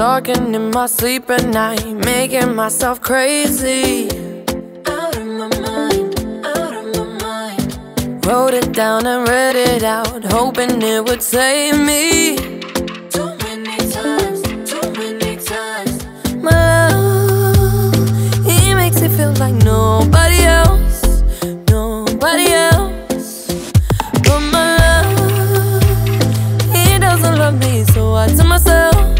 Talking in my sleep at night, making myself crazy. Out of my mind, out of my mind. Wrote it down and read it out, hoping it would save me. Too many times, too many times. My love, he makes it feel like nobody else, nobody else. But my love, he doesn't love me, so I tell myself,